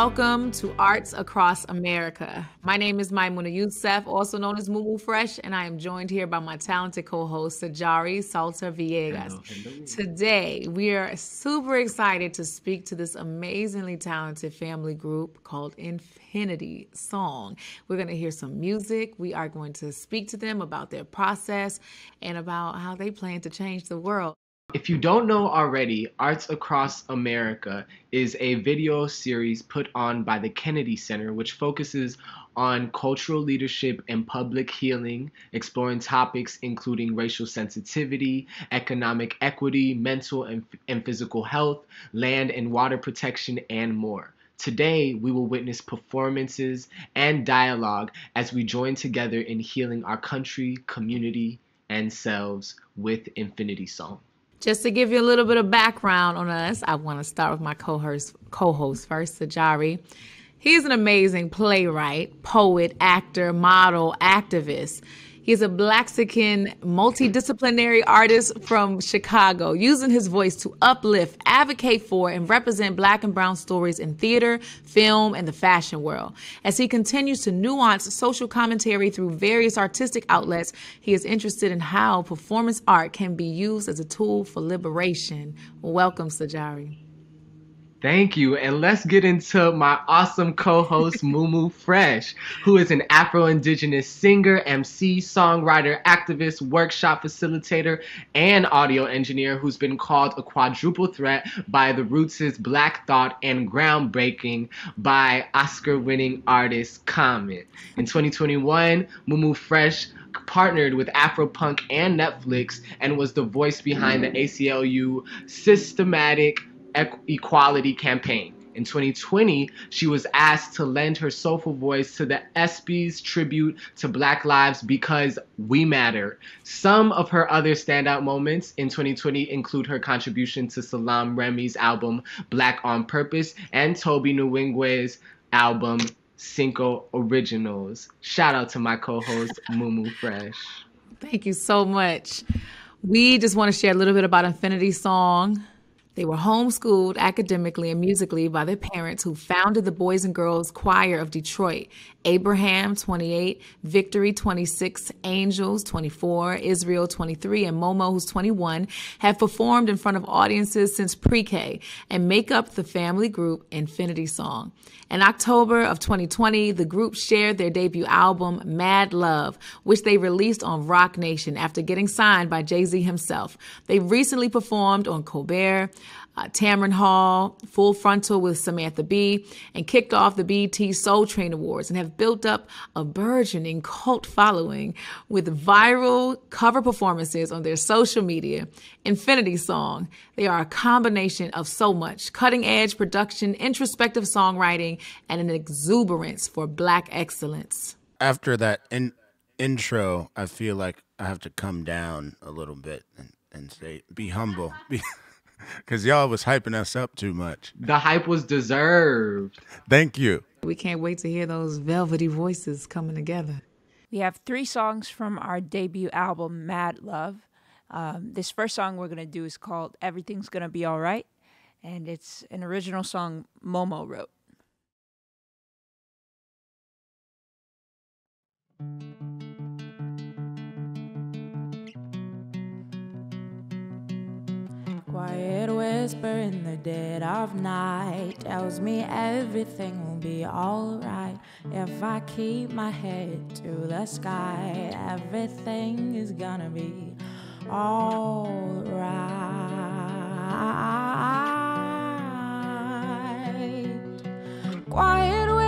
welcome to Arts Across America. My name is Maimouna Youssef, also known as Mumu Fresh, and I am joined here by my talented co-host Sejahari Saulter Villegas. Hello, hello. Today, we are super excited to speak to this amazingly talented family group called Infinity Song. We're going to hear some music. We are going to speak to them about their process and about how they plan to change the world. If you don't know already, Arts Across America is a video series put on by the Kennedy Center, which focuses on cultural leadership and public healing, exploring topics including racial sensitivity, economic equity, mental and, and physical health, land and water protection, and more. Today, we will witness performances and dialogue as we join together in healing our country, community, and selves with Infinity Song. Just to give you a little bit of background on us, I want to start with my co-host, co-host first, Sejahari. He's an amazing playwright, poet, actor, model, activist. He's a Blaxican multidisciplinary artist from Chicago, using his voice to uplift, advocate for, and represent Black and Brown stories in theater, film, and the fashion world. As he continues to nuance social commentary through various artistic outlets, he is interested in how performance art can be used as a tool for liberation. Welcome, Sejahari. Thank you. And let's get into my awesome co host, Mumu Fresh, who is an Afro Indigenous singer, MC, songwriter, activist, workshop facilitator, and audio engineer who's been called a quadruple threat by the Roots' Black Thought and groundbreaking by Oscar winning artist Common. In 2021, Mumu Fresh partnered with Afropunk and Netflix and was the voice behind the ACLU systematic equality campaign. In 2020, she was asked to lend her soulful voice to the ESPYs tribute to Black Lives because we matter. Some of her other standout moments in 2020 include her contribution to Salaam Remi's album Black on Purpose and Tobe Nwigwe's album Cinco Originals. Shout out to my co-host Mumu Fresh. Thank you so much. We just want to share a little bit about Infinity Song. They were homeschooled academically and musically by their parents who founded the Boys and Girls Choir of Detroit. Abraham, 28, Victory, 26, Angels, 24, Israel, 23, and Momo, who's 21, have performed in front of audiences since pre K and make up the family group Infinity Song. In October of 2020, the group shared their debut album, Mad Love, which they released on Roc Nation after getting signed by Jay Z himself. They recently performed on Colbert uh, Tamron Hall, Full Frontal with Samantha Bee, and kicked off the BET Soul Train Awards and have built up a burgeoning cult following with viral cover performances on their social media. Infinity Song, they are a combination of so much cutting edge production, introspective songwriting, and an exuberance for Black excellence. After that in- intro, I feel like I have to come down a little bit and, and say, be humble. Be- Because y'all was hyping us up too much. The hype was deserved. Thank you. We can't wait to hear those velvety voices coming together. We have three songs from our debut album, Mad Love. Um, this first song we're going to do is called Everything's Gonna Be Alright, and it's an original song Momo wrote. Quiet whisper in the dead of night tells me everything will be alright if I keep my head to the sky. Everything is gonna be alright. Quiet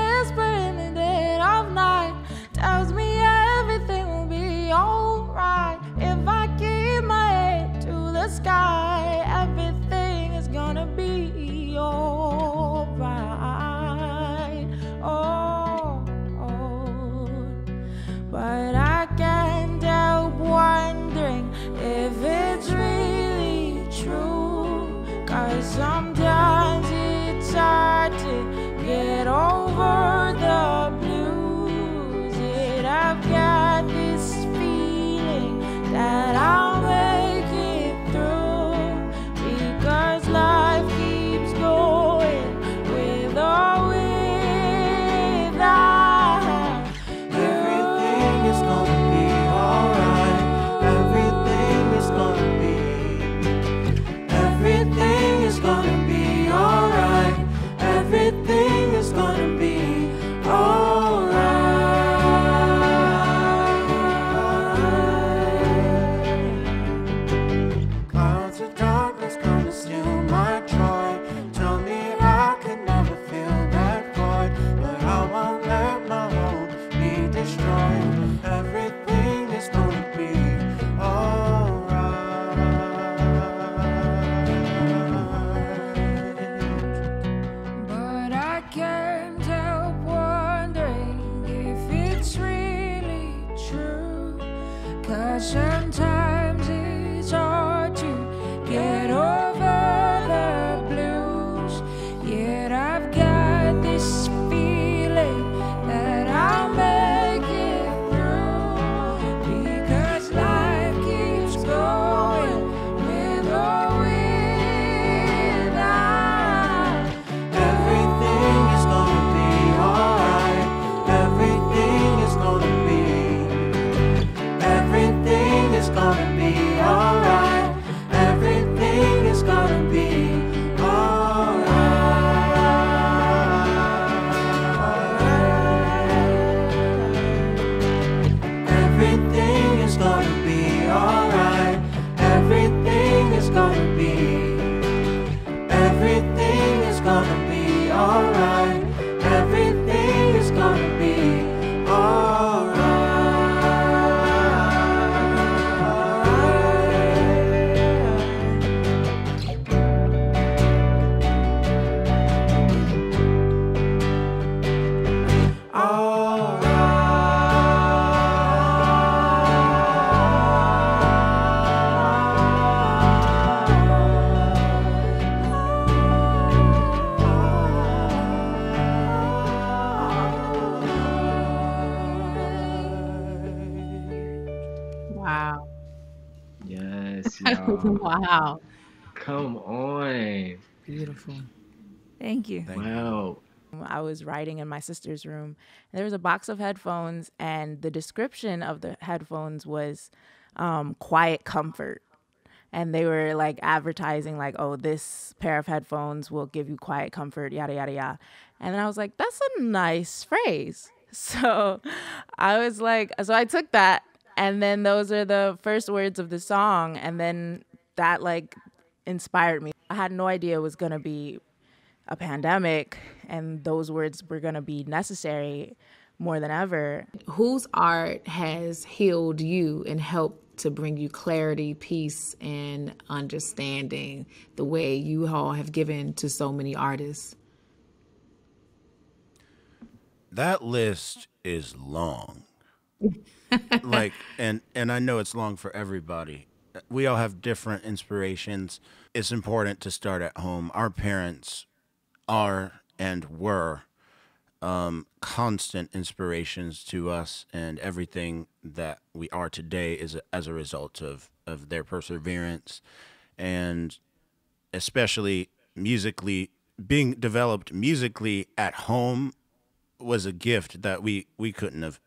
wow. Come on. Beautiful. Thank you. Thank you. Wow. I was writing in my sister's room. And there was a box of headphones, and the description of the headphones was um, quiet comfort. And they were like advertising, like, oh, this pair of headphones will give you quiet comfort, yada, yada, yada. And then I was like, that's a nice phrase. So I was like, so I took that, and then those are the first words of the song. And then that like inspired me. I had no idea it was going to be a pandemic and those words were going to be necessary more than ever. Whose art has healed you and helped to bring you clarity, peace, and understanding the way you all have given to so many artists? That list is long. like and and I know it's long for everybody. We all have different inspirations. It's important to start at home. Our parents are and were um, constant inspirations to us, and everything that we are today is as a result of of their perseverance, and especially musically being developed musically at home was a gift that we we couldn't have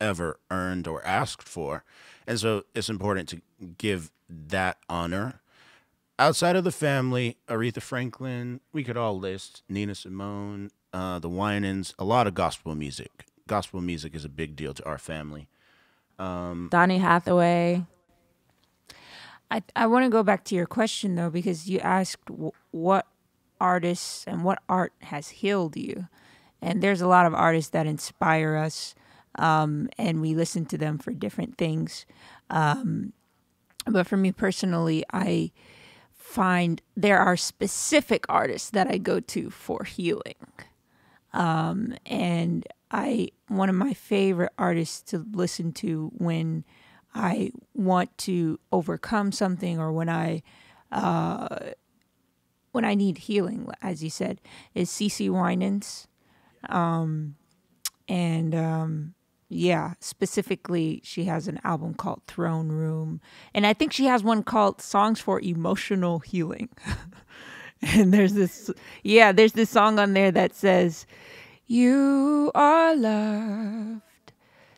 ever earned or asked for and so it's important to give that honor outside of the family aretha franklin we could all list nina simone uh, the winans a lot of gospel music gospel music is a big deal to our family Donny Hathaway. I, I want to go back to your question though, because you asked what artists and what art has healed you. And there's a lot of artists that inspire us, um, and we listen to them for different things. Um, but for me personally, I find there are specific artists that I go to for healing. Um, and I one of my favorite artists to listen to when I want to overcome something or when I uh, when I need healing, as you said, is CeCe Winans. Um, and um, yeah, specifically, she has an album called Throne Room, and I think she has one called Songs for Emotional Healing. and there's this, yeah, there's this song on there that says, "You are loved."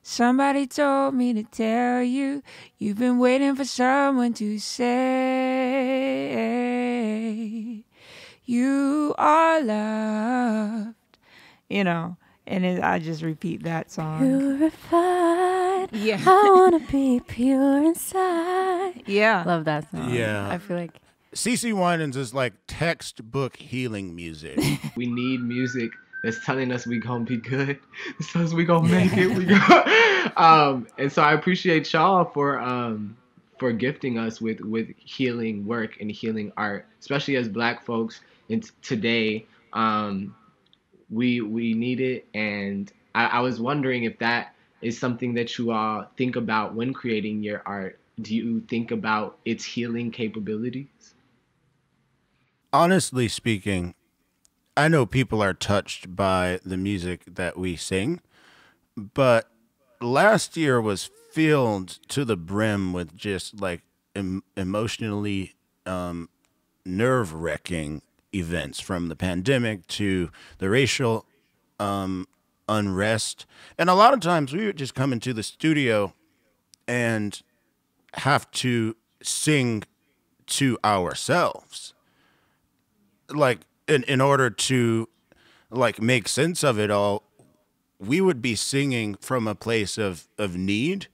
Somebody told me to tell you you've been waiting for someone to say you are loved. You know, and it, I just repeat that song. Purified. Yeah. I want to be pure inside. Yeah. Love that song. Yeah. I feel like cece winans is like textbook healing music We need music that's telling us we gonna be good. That says we gonna make it. We go. um, and so I appreciate y'all for um for gifting us with with healing work and healing art, especially as Black folks in t- today. Um, we we need it, and I, I was wondering if that is something that you all think about when creating your art? Do you think about its healing capabilities? Honestly speaking, I know people are touched by the music that we sing, but last year was filled to the brim with just like em- emotionally um, nerve wracking events from the pandemic to the racial um, unrest. And a lot of times we would just come into the studio and have to sing to ourselves. Like in, in order to like make sense of it all, we would be singing from a place of, of need.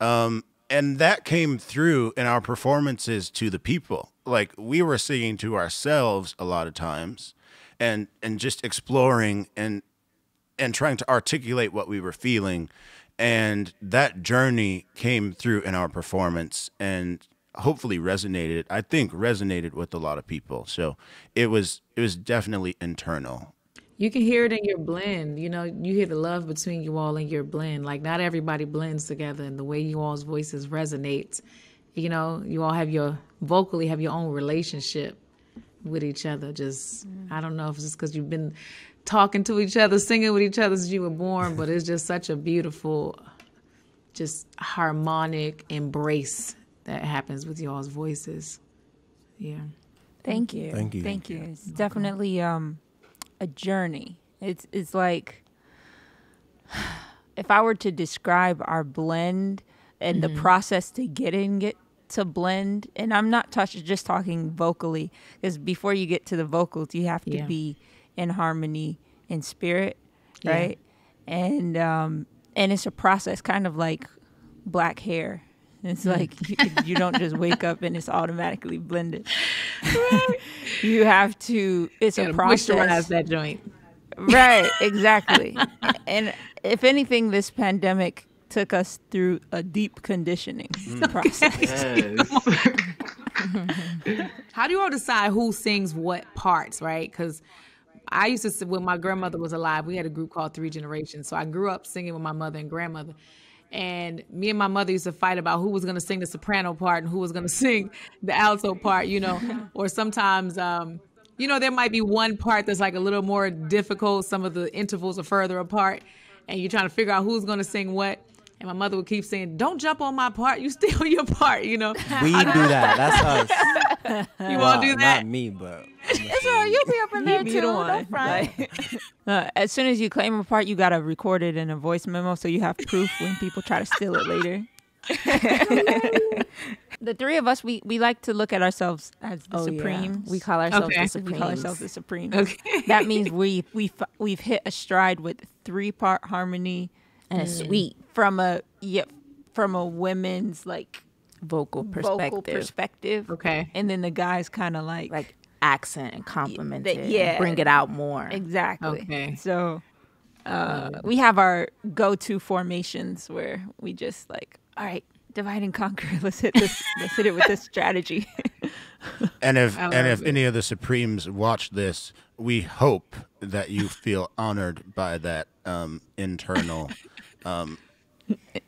Um, and that came through in our performances to the people. Like we were singing to ourselves a lot of times and and just exploring and and trying to articulate what we were feeling and that journey came through in our performance and hopefully resonated i think resonated with a lot of people so it was it was definitely internal You can hear it in your blend. You know, you hear the love between you all in your blend. Like not everybody blends together, and the way you all's voices resonate. You know, you all have your vocally have your own relationship with each other. Just I don't know if it's just because you've been talking to each other, singing with each other since you were born, but it's just such a beautiful, just harmonic embrace that happens with y'all's voices. Yeah. Thank you. Thank you. Thank you. It's definitely um a journey. It's it's like if I were to describe our blend and the process to getting it to blend, and I'm not touch, just talking vocally, because before you get to the vocals, you have to Yeah. be in harmony in spirit, Yeah. right? And um and it's a process, kind of like black hair. It's like you, you don't just wake up and it's automatically blended. you have to. It's a process. moisturize that joint. Right, exactly. and if anything, this pandemic took us through a deep conditioning process. Yes. How do you all decide who sings what parts, right? Because I used to, s- when my grandmother was alive, we had a group called Three Generations. So I grew up singing with my mother and grandmother. And me and my mother used to fight about who was going to sing the soprano part and who was going to sing the alto part, you know. or sometimes, um, you know, there might be one part that's like a little more difficult. Some of the intervals are further apart. And you're trying to figure out who's going to sing what. And my mother would keep saying, "Don't jump on my part. You stay on your part." You know, We do that. That's us. you Well, all do that. Not me, but It's all right, you'll be up in there be too. the Don't one, fret. Uh, as soon as you claim a part, you gotta record it in a voice memo so you have proof when people try to steal it later. the three of us, we, we like to look at ourselves as the Oh, yeah. We call ourselves Okay. the We call ourselves the Supremes. supremes. Okay. That means we we we've hit a stride with three part harmony and a sweet from a yeah from a women's like vocal perspective, vocal perspective. Okay. And then the guys kind of like, like accent and compliment that- it, and yeah. bring it out more. exactly. Okay. So uh, we have our go-to formations where we just like, all right, divide and conquer. Let's hit this. let's hit it with this strategy. And if and if it. any of the Supremes watch this, we hope that you feel honored by that um, internal.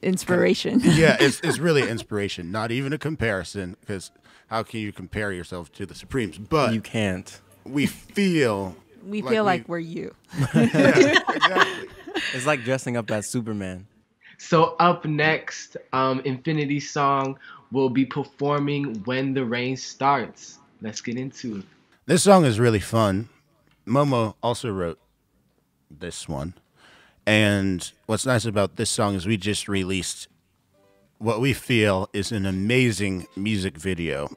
Inspiration. Yeah, it's it's really inspiration, not even a comparison, because how can you compare yourself to the Supremes? But you can't. we feel We Like feel like we're you. exactly. It's like dressing up as Superman. So up next, um, Infinity Song will be performing when the rain starts. Let's get into it. This song is really fun. Momo also wrote this one. And what's nice about this song is we just released what we feel is an amazing music video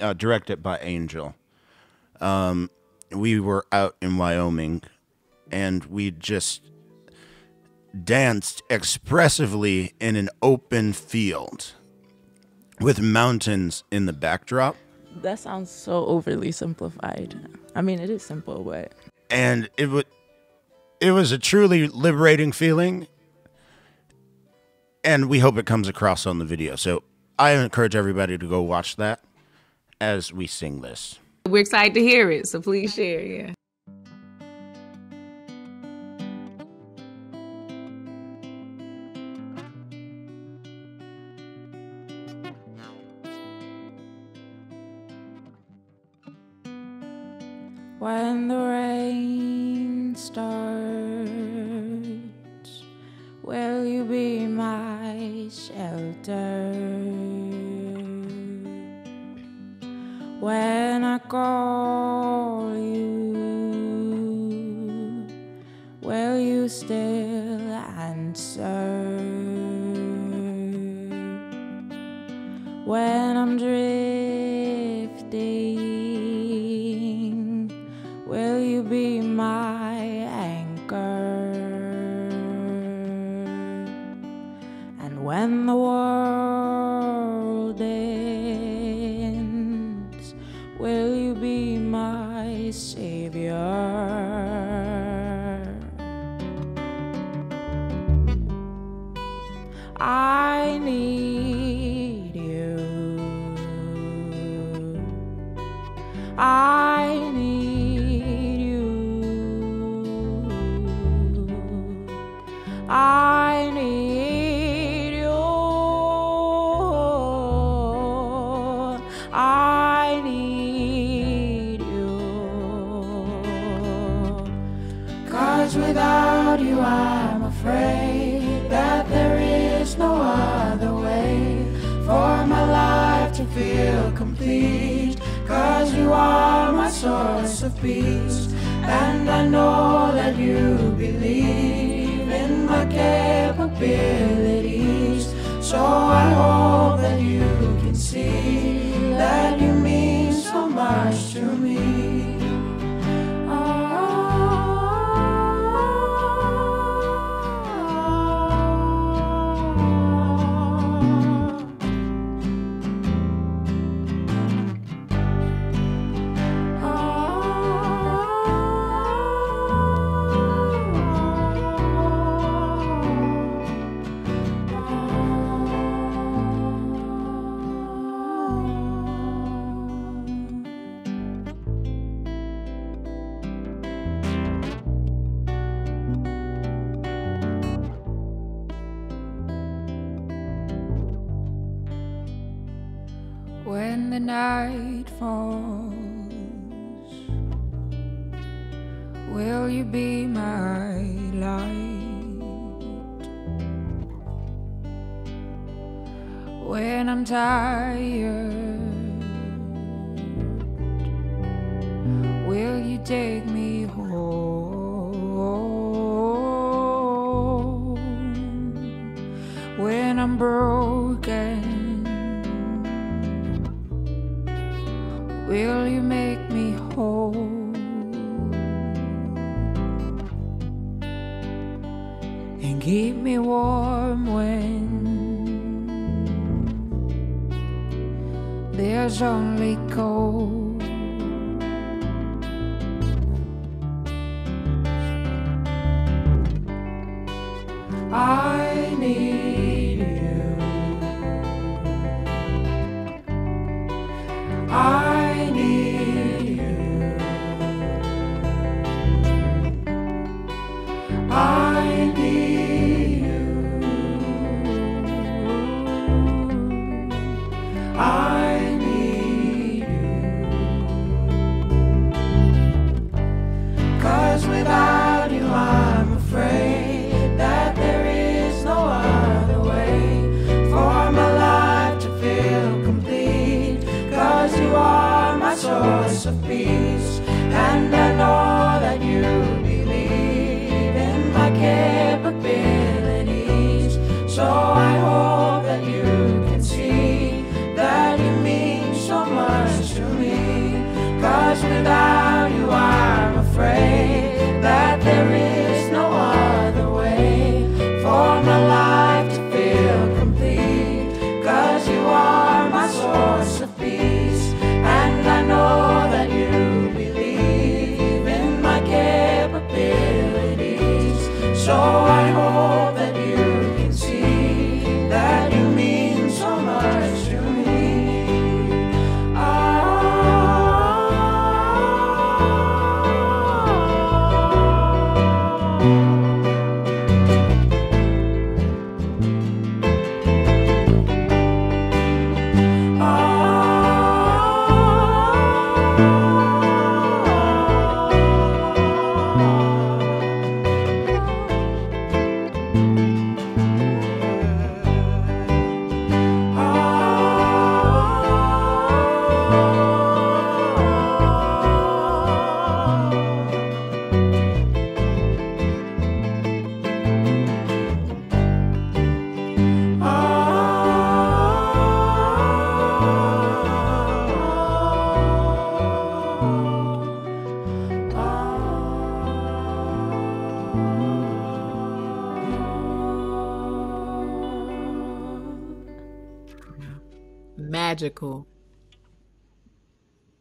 uh, directed by Angel. Um, we were out in Wyoming and we just danced expressively in an open field with mountains in the backdrop. That sounds so overly simplified. I mean, it is simple, but and it would it was a truly liberating feeling and we hope it comes across on the video so i encourage everybody to go watch that as we sing this We're excited to hear it, so please share. Yeah. when the rain starts? Will you be my shelter? When I call you, will you still answer? When I'm dreaming. when the world ends, will you be my savior? peace. And I know that you believe in my capabilities. So I hope. keep me warm when there's only cold. without you, I'm afraid. Magical.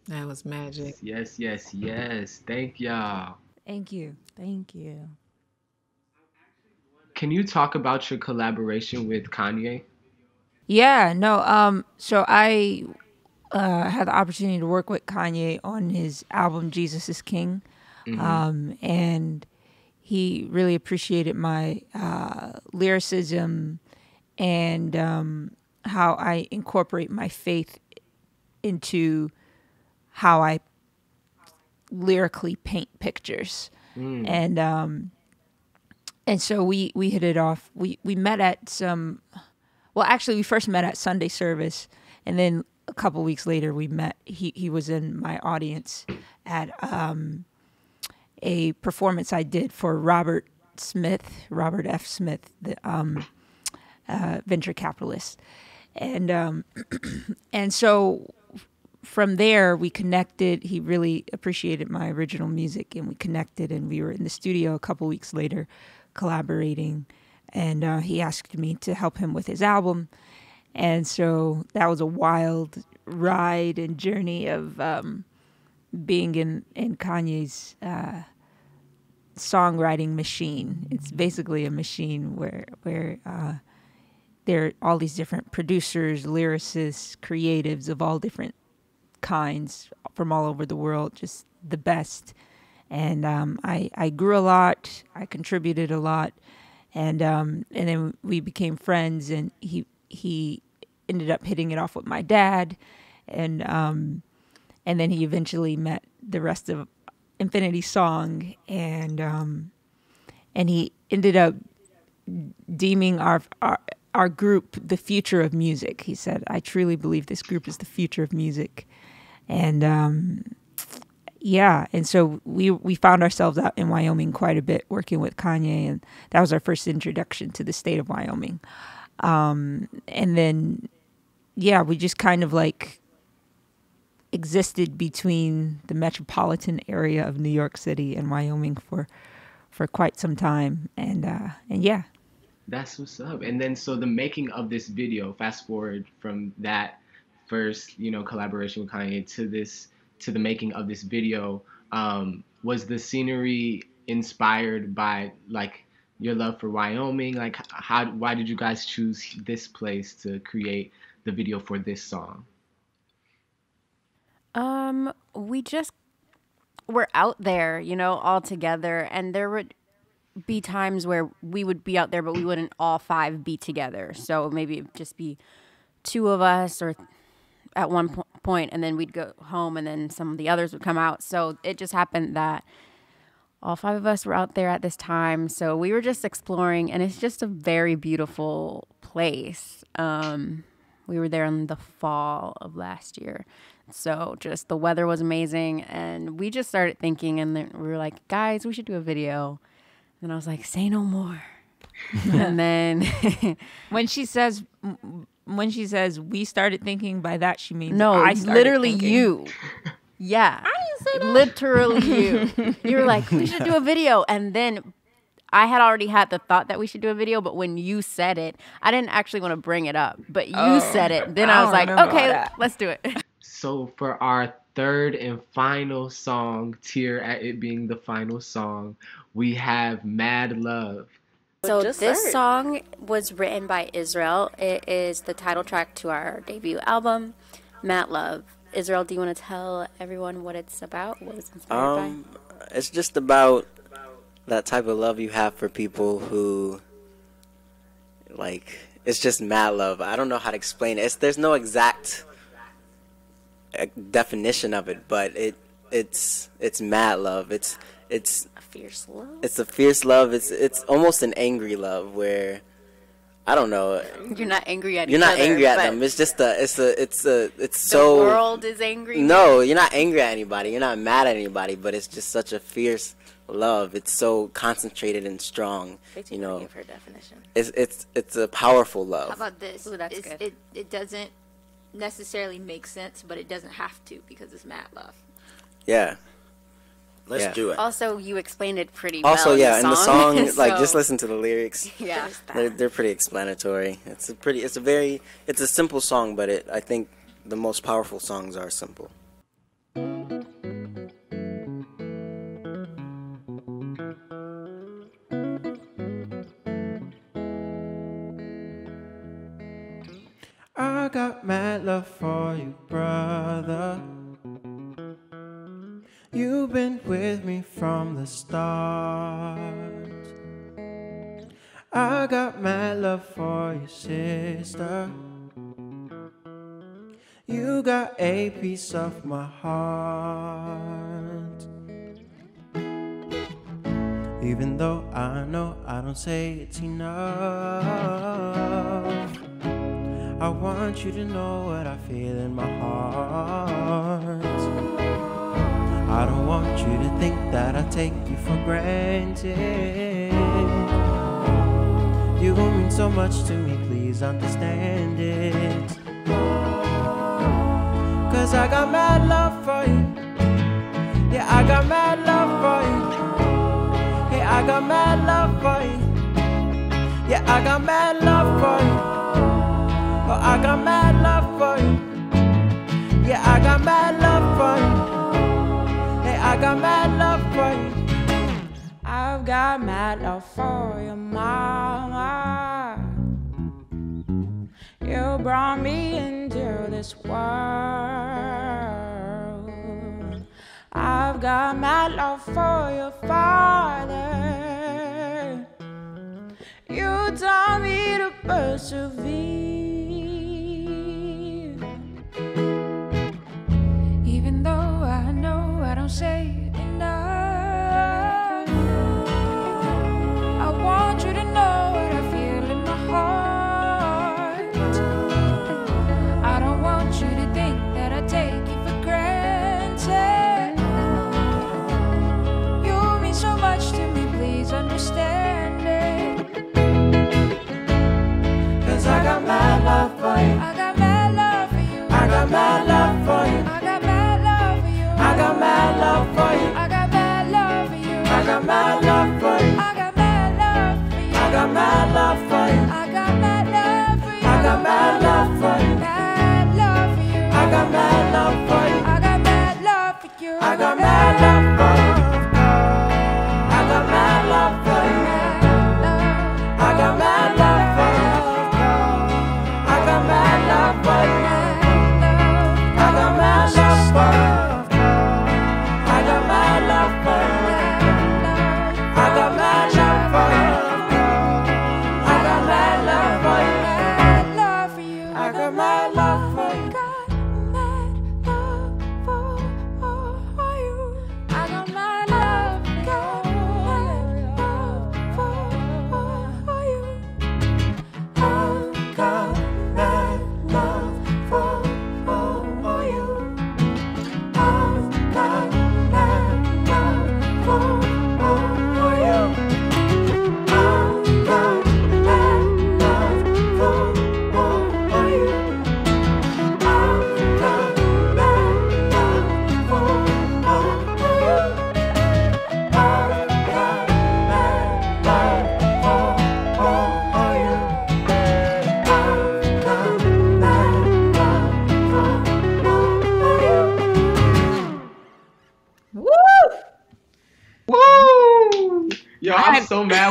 That was magic. Yes, yes, yes. Thank y'all. Thank you. Thank you. Can you talk about your collaboration with Kanye? Yeah, no. Um, so I uh, had the opportunity to work with Kanye on his album Jesus is King, um, and he really appreciated my uh, lyricism and um, how I incorporate my faith into how I lyrically paint pictures, and um, and so we we hit it off. We we met at some. Well, actually, we first met at Sunday service, and then a couple weeks later, we met. He he was in my audience at um, a performance I did for Robert Smith, Robert F. Smith, the um, uh, venture capitalist, and um, and so from there we connected. He really appreciated my original music, and we connected, and we were in the studio a couple weeks later, collaborating, and uh, he asked me to help him with his album, and so that was a wild ride and journey of um, being in in Kanye's. Uh, songwriting machine it's basically a machine where where uh, there are all these different producers, lyricists, creatives of all different kinds from all over the world, just the best. And um, I, I grew a lot, I contributed a lot, and um, and then we became friends. And he he ended up hitting it off with my dad, and um, and then he eventually met the rest of Infinity Song, and um, and he ended up deeming our, our our group the future of music. He said, "I truly believe this group is the future of music," and um, yeah, and so we we found ourselves out in Wyoming quite a bit, working with Kanye, and that was our first introduction to the state of Wyoming. Um, and then, yeah, we just kind of like existed between the metropolitan area of New York City and Wyoming for for quite some time, and uh, and yeah, That's what's up. And then so the making of this video, fast forward from that first, you know, collaboration with Kanye to this to the making of this video, um, was the scenery inspired by like your love for Wyoming? Like how why did you guys choose this place to create the video for this song? Um, we just were out there, you know, all together, and there would be times where we would be out there, but we wouldn't all five be together. So maybe it'd just be two of us, or at one po- point, and then we'd go home, and then some of the others would come out. So it just happened that all five of us were out there at this time. So we were just exploring, and it's just a very beautiful place. Um, we were there in the fall of last year. So just the weather was amazing. And we just started thinking, and we were like, guys, we should do a video. And I was like, say no more. and then, when she says when she says we started thinking by that she means no, I literally thinking. you. Yeah. I didn't say that. Literally you. You were like, we should do a video. And then I had already had the thought that we should do a video, but when you said it, I didn't actually want to bring it up. But you oh, said it. Then I, I was like, okay, let's do it. So for our third and final song, tier at it being the final song, we have Mad Love. So Just this start. song was written by Israel. It is the title track to our debut album, mad Love. Israel, do you want to tell everyone what it's about? What it's inspired Um, it's just about that type of love you have for people who, like, it's just mad love. I don't know how to explain it. It's, there's no exact definition of it, but it it's it's mad love. It's it's A fierce love. it's a fierce love. It's it's almost an angry love where I don't know. You're not angry at You're each not other, angry at them. It's just a it's a it's a it's the so world is angry. No, you're not angry at anybody. You're not mad at anybody, but it's just such a fierce love. It's so concentrated and strong. Wait You know, give her definition. it's it's it's a powerful love. How about this? Ooh, that's It's- good. It it doesn't necessarily make sense, but it doesn't have to because it's mad love. yeah. Let's Yeah. do it. Also, you explained it pretty Also, well. yeah, in in the the song. song, like so- just listen to the lyrics. Yeah. They're they're pretty explanatory. It's a pretty it's a very it's a simple song, but it I think the most powerful songs are simple. I got mad love for you, brother. You've been with me from the start. I got mad love for you, sister. You got a piece of my heart. Even though I know I don't say it's enough. I want you to know what I feel in my heart. I don't want you to think that I take you for granted. You mean so much to me, please understand it. Cause I got mad love for you. Yeah, I got mad love for you. Hey, I got mad love for you. Yeah, I got mad love for you. Oh, I got mad love for you. Yeah, I got mad love for you. Hey, I got mad love for you. I've got mad love for your mama. You brought me into this world. I've got mad love for your father. You taught me to persevere. Even though I know I don't say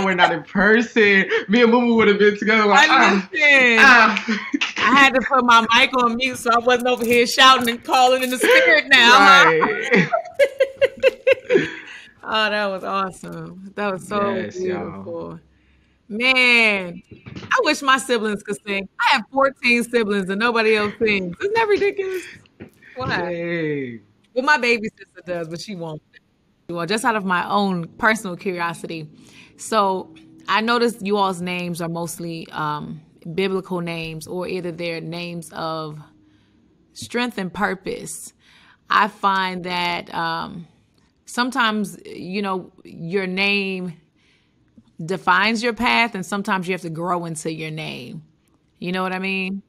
we're not in person. Me and Mumu would have been together. Like, ah, ah. I had to put my mic on mute so I wasn't over here shouting and calling in the spirit now. Right. Oh, that was awesome. That was so Yes, y'all. beautiful. Man, I wish my siblings could sing. I have 14 siblings and nobody else sings. Isn't that ridiculous? Why? Hey. Well, my baby sister does, but she won't. Well, just out of my own personal curiosity. So I noticed you all's names are mostly um, biblical names, or either they're names of strength and purpose. I find that um, sometimes, you know, your name defines your path, and sometimes you have to grow into your name. You know what I mean?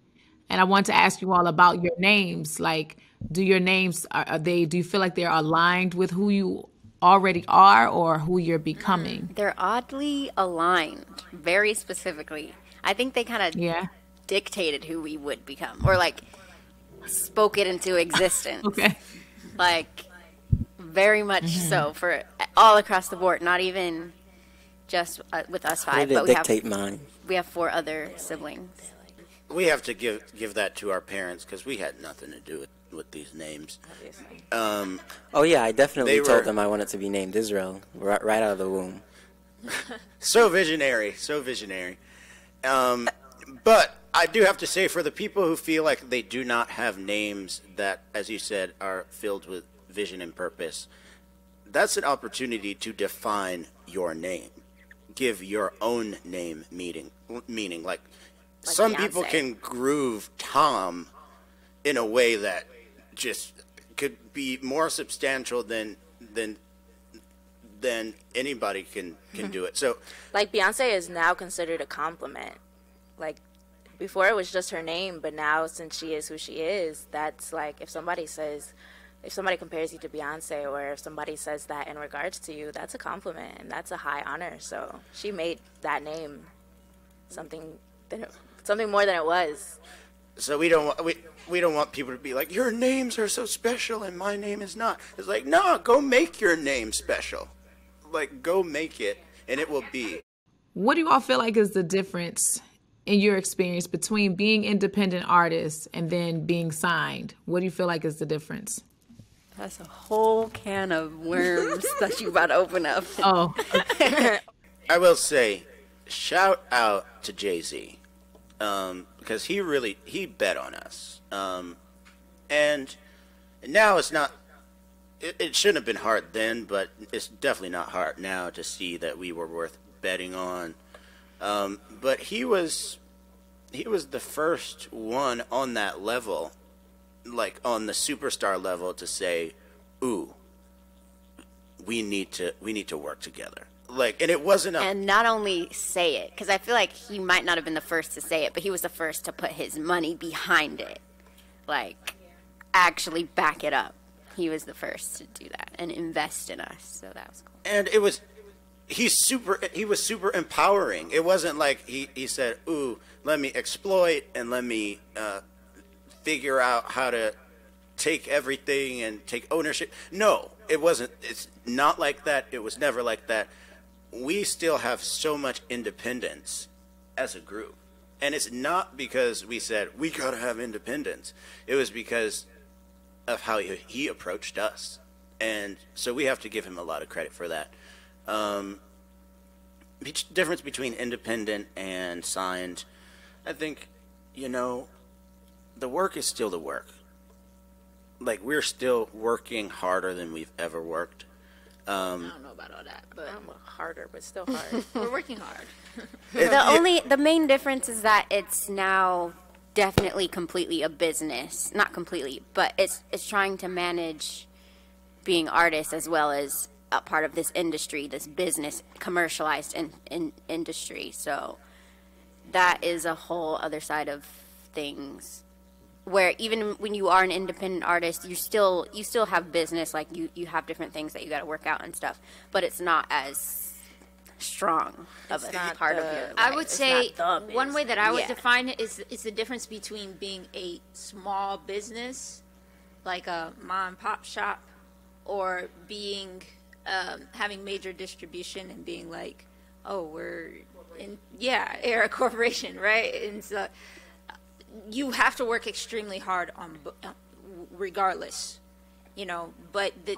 And I want to ask you all about your names. Like, do your names are, are they? Do you feel like they're aligned with who you already are, or who you're becoming? They're oddly aligned, very specifically. I think they kind of Yeah. dictated who we would become, or like spoke it into existence. Okay. Like very much Mm-hmm. so for all across the board. Not even just uh, with us How five, did but it we have dictate mine? we have four other siblings. We have to give give that to our parents because we had nothing to do with, with these names. Um, Oh yeah, I definitely told were- them I wanted to be named Israel right, right out of the womb. so visionary, so visionary. Um, but I do have to say, for the people who feel like they do not have names that, as you said, are filled with vision and purpose, that's an opportunity to define your name, give your own name meaning. Meaning, like, Like some people can groove Tom in a way that just could be more substantial than than than anybody can can do it. So Like Beyonce is now considered a compliment. Like before it was just her name, but now since she is who she is, that's like if somebody says if somebody compares you to Beyonce or if somebody says that in regards to you, that's a compliment and that's a high honor. So she made that name something than it, something more than it was. So we don't want we we don't want people to be like your names are so special and my name is not. It's like no, go make your name special. Like go make it and it will be. What do you all feel like is the difference in your experience between being independent artists and then being signed? What do you feel like is the difference? That's a whole can of worms that you about to open up. Oh, I will say, shout out to Jay Z, um, because he really he bet on us, um, and now it's not. It, it shouldn't have been hard then, but it's definitely not hard now to see that we were worth betting on. Um, but he was he was the first one on that level, like on the superstar level, to say, "Ooh, we need to we need to work together." Like, and it wasn't a and not only say it because i feel like he might not have been the first to say it but he was the first to put his money behind it. Like actually back it up. He was the first to do that and invest in us. So that was cool. And it was he's super he was super empowering. It wasn't like he, he said ooh let me exploit and let me uh, figure out how to take everything and take ownership. No it wasn't it's not like that. It was never like that we still have so much independence as a group and it's not because we said we gotta have independence it was because of how he, he approached us and so we have to give him a lot of credit for that um, the difference between independent and signed, I think, you know, the work is still the work. Like we're still working harder than we've ever worked. Um, I don't know about all that, but I'm harder, but still hard. we're working hard. the only the main difference is that it's now definitely completely a business not completely but it's it's trying to manage being artists as well as a part of this industry this business commercialized in, in industry so that is a whole other side of things where even when you are an independent artist you still you still have business like you you have different things that you got to work out and stuff but it's not as strong of a part of your life. I would It's say one way that I would Yeah. define it is is the difference between being a small business, like a mom and pop shop, or being um, having major distribution and being like, oh, we're in yeah, Era Corporation, right? And so you have to work extremely hard on uh, regardless, you know. But the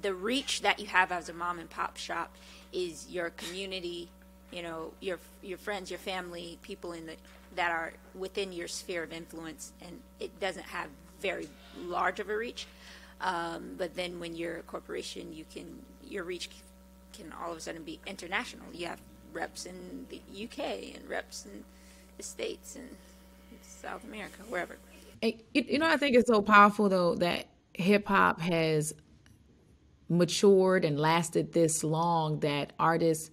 the reach that you have as a mom and pop shop is your community, you know, your your friends, your family, people in the that are within your sphere of influence, and it doesn't have very large of a reach. Um, but then when you're a corporation, you can your reach can all of a sudden be international. You have reps in the UK and reps in the States and South America, wherever. And you, know, I think it's so powerful though that hip hop has matured and lasted this long that artists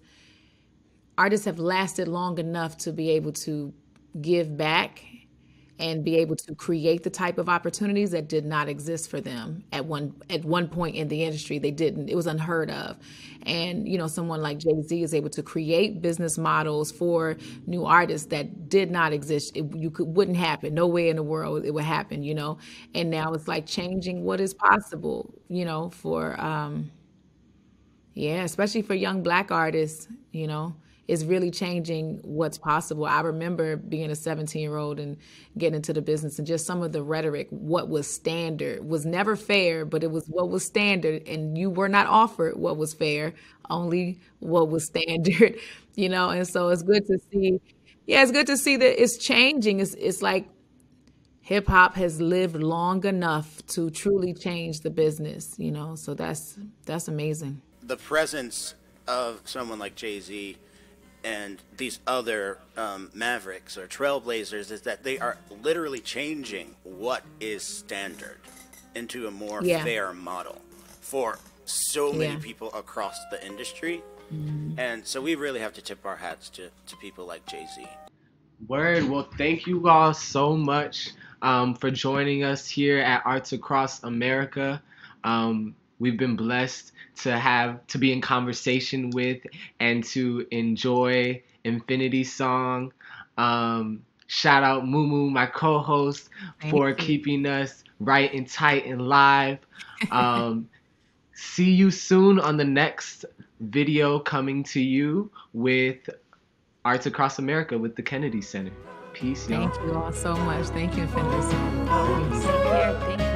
artists have lasted long enough to be able to give back and be able to create the type of opportunities that did not exist for them at one at one point in the industry they didn't it was unheard of. And you know someone like Jay-Z is able to create business models for new artists that did not exist. It, you could wouldn't happen. No way in the world it would happen you know? And now it's like changing what is possible you know for um yeah especially for young black artists you know is really changing what's possible. I remember being a 17 year old and getting into the business and just some of the rhetoric, what was standard was never fair, but it was what was standard. And you were not offered what was fair, only what was standard, you know? And so it's good to see. Yeah, it's good to see that it's changing. It's, it's like hip hop has lived long enough to truly change the business, you know? So that's, that's amazing. The presence of someone like Jay Z and these other um, mavericks or trailblazers is that they are literally changing what is standard into a more Yeah. fair model for so many Yeah. people across the industry. And so we really have to tip our hats to, to people like Jay Z. Word. Well, thank you all so much um, for joining us here at Arts Across America. Um, we've been blessed to have to be in conversation with and to enjoy Infinity Song. Um, shout out Mumu, my co-host, Thank for you. keeping us right and tight and live. Um, see you soon on the next video coming to you with Arts Across America with the Kennedy Center. Peace, y'all. Thank you all so much. Thank you, Infinity Song. Take care. Thank you.